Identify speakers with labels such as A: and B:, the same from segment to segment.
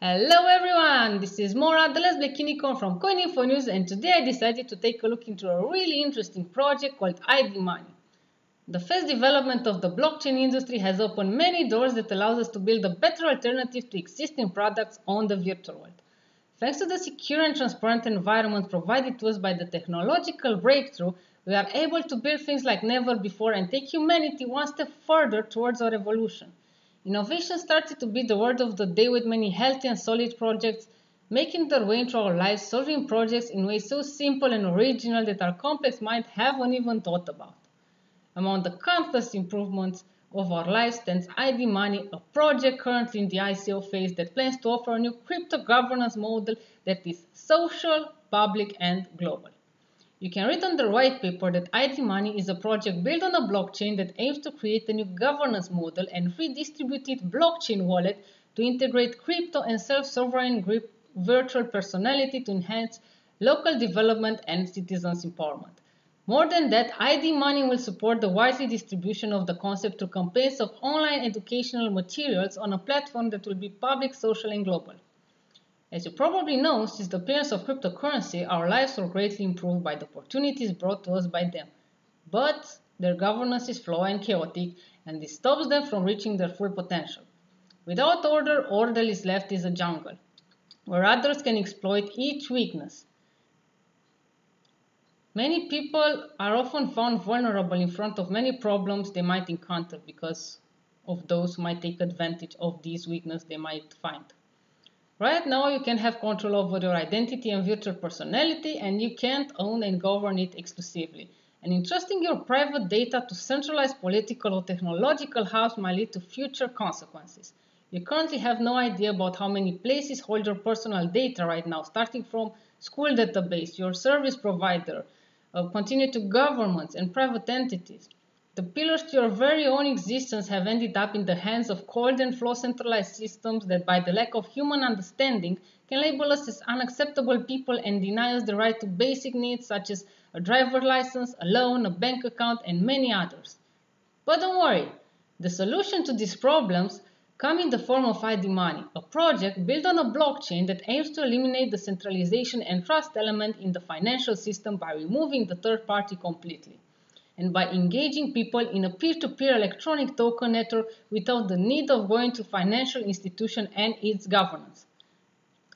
A: Hello everyone, this is Maura, the Last Black Unicorn from CoinInfo News and today I decided to take a look into a really interesting project called ID Money. The fast development of the blockchain industry has opened many doors that allows us to build a better alternative to existing products on the virtual world. Thanks to the secure and transparent environment provided to us by the technological breakthrough, we are able to build things like never before and take humanity one step further towards our evolution. Innovation started to be the word of the day with many healthy and solid projects making their way into our lives, solving projects in ways so simple and original that our complex mind haven't even thought about. Among the countless improvements of our lives stands ID Money, a project currently in the ICO phase that plans to offer a new crypto governance model that is social, public, and global. You can read on the white paper that ID Money is a project built on a blockchain that aims to create a new governance model and free distributed blockchain wallet to integrate crypto and self-sovereign virtual personality to enhance local development and citizens empowerment. More than that, ID Money will support the widely distribution of the concept through campaigns of online educational materials on a platform that will be public, social, and global. As you probably know, since the appearance of cryptocurrency, our lives were greatly improved by the opportunities brought to us by them. But their governance is flawed and chaotic, and this stops them from reaching their full potential. Without order, all that is left is a jungle, where others can exploit each weakness. Many people are often found vulnerable in front of many problems they might encounter because of those who might take advantage of these weaknesses they might find. Right now you can have control over your identity and virtual personality and you can't own and govern it exclusively. And entrusting your private data to centralized political or technological hubs might lead to future consequences. You currently have no idea about how many places hold your personal data right now, starting from school database, your service provider, uh, continue to governments and private entities. The pillars to your very own existence have ended up in the hands of cold and flawed centralized systems that, by the lack of human understanding, can label us as unacceptable people and deny us the right to basic needs such as a driver license, a loan, a bank account, and many others. But don't worry, the solution to these problems come in the form of ID Money, a project built on a blockchain that aims to eliminate the centralization and trust element in the financial system by removing the third party completely and by engaging people in a peer-to-peer electronic token network without the need of going to financial institution and its governance.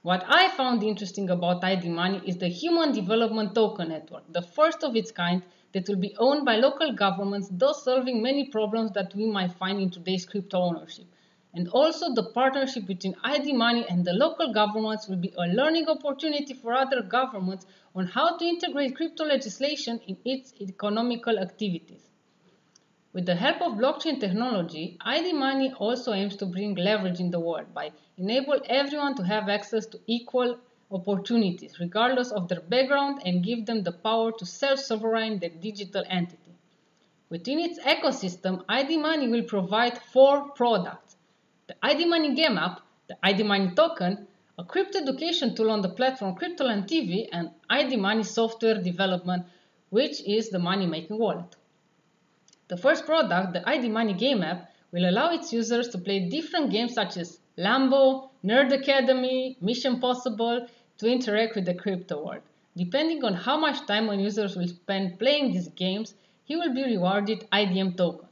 A: What I found interesting about ID Money is the Human Development Token Network, the first of its kind that will be owned by local governments, thus solving many problems that we might find in today's crypto ownership. And also the partnership between ID Money and the local governments will be a learning opportunity for other governments on how to integrate crypto legislation in its economical activities. With the help of blockchain technology, ID Money also aims to bring leverage in the world by enable everyone to have access to equal opportunities regardless of their background and give them the power to self-sovereign their digital entity. Within its ecosystem, ID Money will provide four products the ID Money game app, the ID Money token, a crypto education tool on the platform Cryptoland TV, and ID Money software development, which is the money making wallet. The first product, the ID Money game app, will allow its users to play different games such as Lambo, Nerd Academy, Mission Possible to interact with the crypto world. Depending on how much time a user will spend playing these games, he will be rewarded IDM tokens.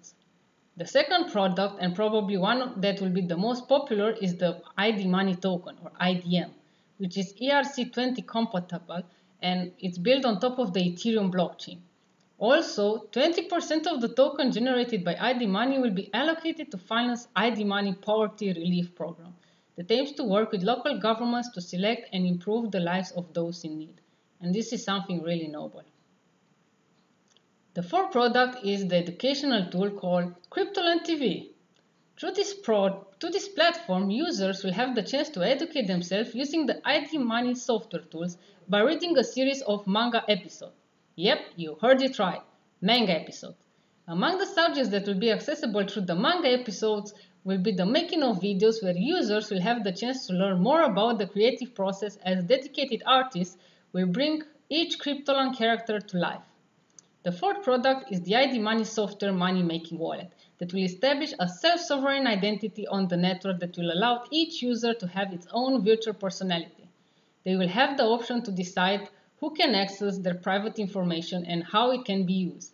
A: The second product, and probably one that will be the most popular, is the ID Money Token, or IDM, which is ERC20 compatible and it's built on top of the Ethereum blockchain. Also, 20% of the token generated by ID Money will be allocated to finance ID Money Poverty Relief Program that aims to work with local governments to select and improve the lives of those in need. And this is something really noble. The fourth product is the educational tool called Cryptoland TV. Through this, pro this platform, users will have the chance to educate themselves using the ID Money software tools by reading a series of manga episodes. Yep, you heard it right, manga episodes. Among the subjects that will be accessible through the manga episodes will be the making of videos where users will have the chance to learn more about the creative process as dedicated artists will bring each Cryptoland character to life. The fourth product is the ID Money software money making wallet that will establish a self-sovereign identity on the network that will allow each user to have its own virtual personality. They will have the option to decide who can access their private information and how it can be used.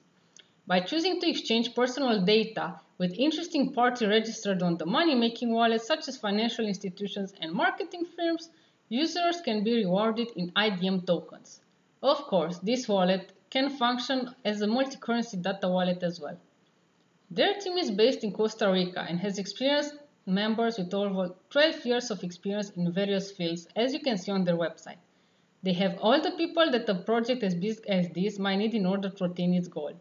A: By choosing to exchange personal data with interesting parties registered on the money-making wallet such as financial institutions and marketing firms, users can be rewarded in IDM tokens. Of course, this wallet can function as a multi-currency data wallet as well. Their team is based in Costa Rica and has experienced members with over 12 years of experience in various fields, as you can see on their website. They have all the people that a project as big as this might need in order to attain its goal.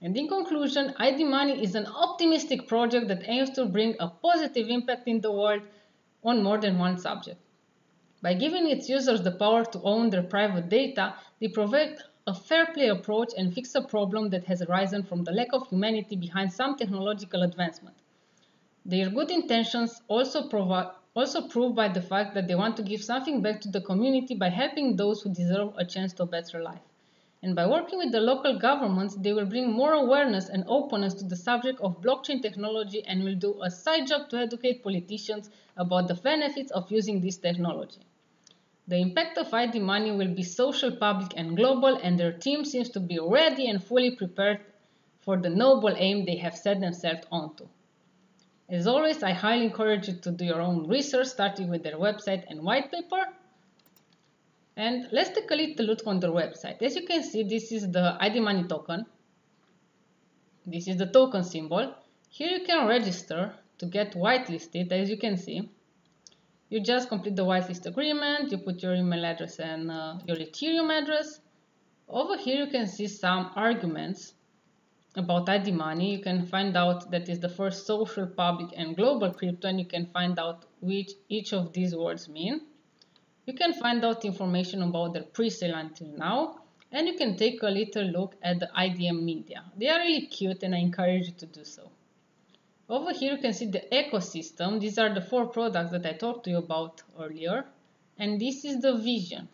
A: And in conclusion, ID Money is an optimistic project that aims to bring a positive impact in the world on more than one subject. By giving its users the power to own their private data, they provide a fair play approach and fix a problem that has arisen from the lack of humanity behind some technological advancement. Their good intentions also, provide, also prove by the fact that they want to give something back to the community by helping those who deserve a chance to a better life. And by working with the local governments, they will bring more awareness and openness to the subject of blockchain technology and will do a side job to educate politicians about the benefits of using this technology. The impact of ID Money will be social, public, and global, and their team seems to be ready and fully prepared for the noble aim they have set themselves onto. As always, I highly encourage you to do your own research, starting with their website and white paper. And let's take a little look on their website. As you can see, this is the ID Money token. This is the token symbol. Here you can register to get whitelisted, as you can see you just complete the whitelist agreement, you put your email address and uh, your Ethereum address. Over here you can see some arguments about ID Money. You can find out that is the first social, public and global crypto and you can find out which each of these words mean. You can find out information about their pre-sale until now and you can take a little look at the IDM media. They are really cute and I encourage you to do so. Over here you can see the ecosystem. These are the four products that I talked to you about earlier. And this is the vision.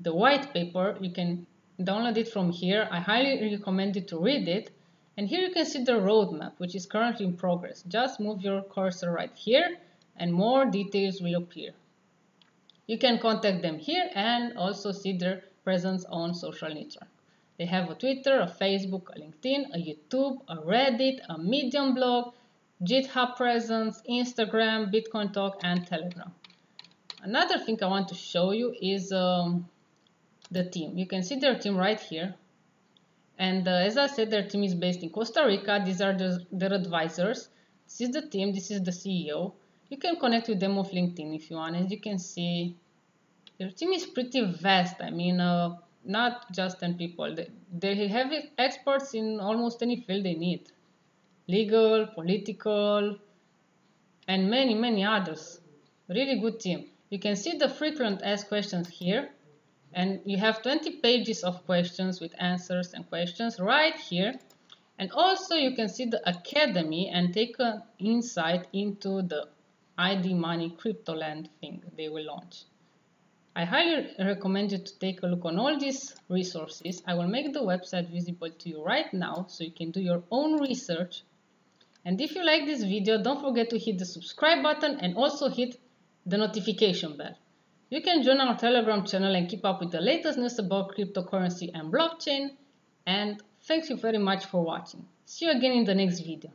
A: The white paper, you can download it from here. I highly recommend you to read it. And here you can see the roadmap, which is currently in progress. Just move your cursor right here and more details will appear. You can contact them here and also see their presence on social network. They have a Twitter, a Facebook, a LinkedIn, a YouTube, a Reddit, a Medium blog, GitHub presence, Instagram, Bitcoin Talk, and Telegram. Another thing I want to show you is um, the team. You can see their team right here. And uh, as I said, their team is based in Costa Rica. These are the, their advisors. This is the team. This is the CEO. You can connect with them off LinkedIn if you want. As you can see, their team is pretty vast. I mean, uh, not just 10 people. They, they have experts in almost any field they need. Legal, political, and many, many others. Really good team. You can see the frequent asked questions here. And you have 20 pages of questions with answers and questions right here. And also you can see the academy and take an insight into the ID Money Crypto Cryptoland thing they will launch. I highly recommend you to take a look on all these resources. I will make the website visible to you right now so you can do your own research. And if you like this video, don't forget to hit the subscribe button and also hit the notification bell. You can join our Telegram channel and keep up with the latest news about cryptocurrency and blockchain. And thank you very much for watching. See you again in the next video.